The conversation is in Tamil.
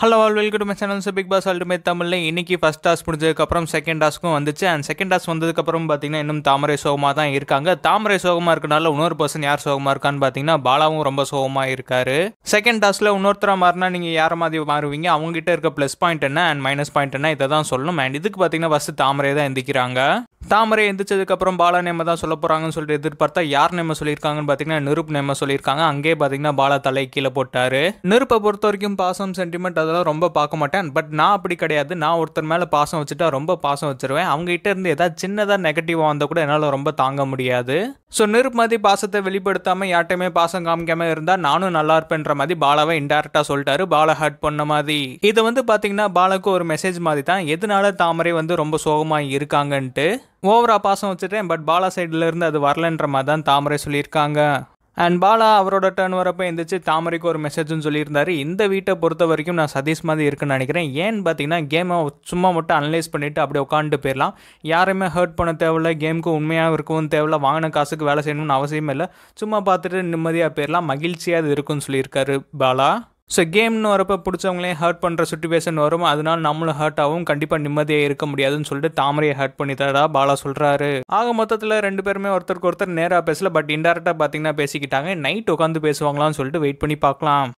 Hello all welcome to my channel so Big Boss Ultimate தமிழில் இன்னைக்கு ஃபஸ்ட் டாஸ் முடிஞ்சதுக்கப்புறம் செகண்ட் டாஸ்க்கும் வந்துச்சு. அண்ட் செகண்ட் டாஸ் வந்ததுக்கப்புறம் பார்த்தீங்கன்னா இன்னும் தாமரை சோகமாக தான் இருக்காங்க. தாமரை சோகமாக இருக்கனால இன்னொரு பர்சன் யார் சோகமாக இருக்கான்னு பார்த்தீங்கன்னா பாலாவும் ரொம்ப சோகமாக இருக்காரு. செகண்ட் டாஸ்கில் இன்னொருத்தராக மாறினா நீங்கள் யாரை மாதிரி மாறுவீங்க? அவங்ககிட்ட இருக்க ப்ளஸ் பாயிண்ட் என்ன? அண்ட் மைனஸ் பாயிண்ட் என்ன? இதை தான் சொல்லணும். அண்ட் இதுக்கு பார்த்தீங்கன்னா ஃபஸ்ட்டு தாமரை தான் எந்திக்கிறாங்க. தாமரை எந்திரிச்சதுக்கப்புறம் பாலா நேம தான் சொல்ல போகிறாங்கன்னு சொல்லிட்டு எதிர்பார்த்தா யார் நேம சொல்லியிருக்காங்கன்னு பார்த்தீங்கன்னா நிருப் நேம சொல்லியிருக்காங்க. அங்கேயே பார்த்தீங்கன்னா பாலா தலை கீழே போட்டாரு. நெருப்பை பொறுத்த வரைக்கும் பாசம் சென்டிமெண்ட் அதெல்லாம் ரொம்ப பார்க்க மாட்டேன். பட் நான் அப்படி கிடையாது. நான் ஒருத்தர் மேலே பாசம் வச்சுட்டா ரொம்ப பாசம் வச்சிருவேன். அவங்க கிட்ட இருந்து ஏதாவது சின்னதாக நெகட்டிவாக வந்தால் கூட என்னால் ரொம்ப தாங்க முடியாது. ஸோ நெருப்பு மாதிரி பாசத்தை வெளிப்படுத்தாமல் யார்ட்டையுமே பாசம் காமிக்காம இருந்தால் நானும் நல்லா இருப்பேன்ற மாதிரி பாலாவை இன்டெரக்டாக சொல்லிட்டாரு. பாலா ஹர்ட் பண்ண மாதிரி. இதை வந்து பார்த்தீங்கன்னா பாலாக்கு ஒரு மெசேஜ் மாதிரி தான். எதனால தாமரை வந்து ரொம்ப சோகமாக இருக்காங்கன்ட்டு. ஓவரா பாசம் வச்சுட்டேன் பட் பாலா சைட்லேருந்து அது வரலன்ற மாதிரி தான் தாமரை சொல்லியிருக்காங்க. அண்ட் பாலா அவரோட டர்ன் வரப்போ எந்திரிச்சு தாமரைக்கு ஒரு மெசேஜ்னு சொல்லியிருந்தாரு. இந்த வீட்டை பொறுத்த வரைக்கும் நான் சதீஷ் மாதிரி இருக்குன்னு நினைக்கிறேன். ஏன்னு பார்த்தீங்கன்னா கேமை சும்மா மட்டும் அனலைஸ் பண்ணிவிட்டு அப்படியே உட்காந்துட்டு போயிடலாம். யாரையுமே ஹர்ட் பண்ண தேவையில்ல. கேமுக்கு உண்மையாக இருக்கவும் தேவையில்ல. வாங்கின காசுக்கு வேலை செய்யணும்னு அவசியமே இல்லை. சும்மா பார்த்துட்டு நிம்மதியாக போயிடலாம். மகிழ்ச்சியாக அது இருக்குன்னு சொல்லியிருக்காரு பாலா. ஸோ கேம்னு வரப்போ பிடிச்சவங்களையும் ஹர்ட் பண்ணுற சுச்சுவேஷன் வரும்? அதனால நம்மளும் ஹர்ட் ஆகும் கண்டிப்பாக நிம்மதியாக இருக்க முடியாதுன்னு சொல்லிட்டு தாமரையை ஹர்ட் பண்ணி தரா பாலா சொல்கிறாரு ஆக மொத்தத்தில் ரெண்டு பேருமே ஒருத்தருக்கு ஒருத்தர் நேராக பேசல பட் இன்டெரக்டாக பார்த்தீங்கன்னா பேசிக்கிட்டாங்க. நைட் உட்காந்து பேசுவாங்களான்னு சொல்லிட்டு வெயிட் பண்ணி பார்க்கலாம்.